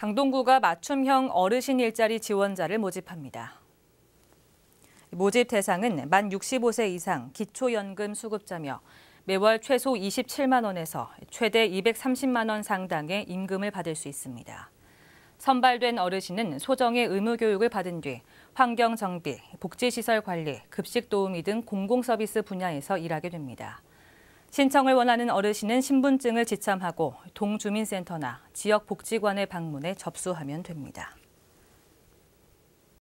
강동구가 맞춤형 어르신 일자리 지원자를 모집합니다. 모집 대상은 만 65세 이상 기초연금 수급자며 매월 최소 27만 원에서 최대 230만 원 상당의 임금을 받을 수 있습니다. 선발된 어르신은 소정의 의무 교육을 받은 뒤 환경 정비, 복지시설 관리, 급식 도우미 등 공공서비스 분야에서 일하게 됩니다. 신청을 원하는 어르신은 신분증을 지참하고 동주민센터나 지역복지관에 방문해 접수하면 됩니다.